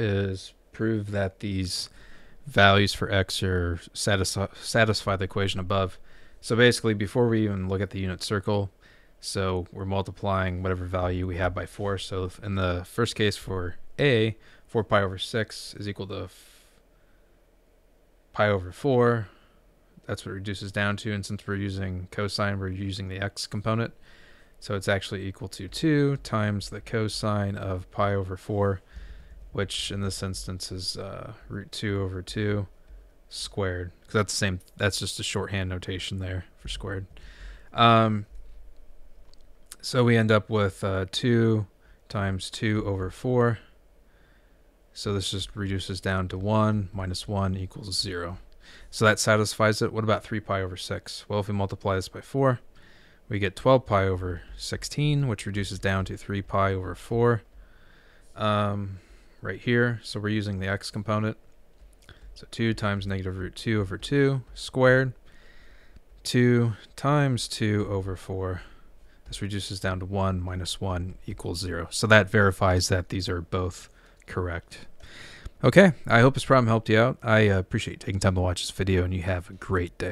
is prove that these values for x are satisfy, satisfy the equation above. So basically, before we even look at the unit circle, so we're multiplying whatever value we have by 4. So in the first case for a, 4 pi over 6 is equal to pi over 4. That's what it reduces down to. And since we're using cosine, we're using the x component. So it's actually equal to 2 times the cosine of pi over 4, which in this instance is uh, root 2 over 2 squared. Because that's the same, that's just a shorthand notation there for squared. Um, so we end up with uh, 2 times 2 over 4. So this just reduces down to 1 minus 1 equals 0. So that satisfies it. What about 3 pi over 6? Well, if we multiply this by 4, we get 12 pi over 16, which reduces down to 3 pi over 4 um, right here. So we're using the x component. So 2 times negative root 2 over 2 squared. 2 times 2 over 4 this reduces down to 1 minus 1 equals 0. So that verifies that these are both correct. Okay, I hope this problem helped you out. I uh, appreciate taking time to watch this video, and you have a great day.